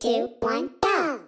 two, one, go!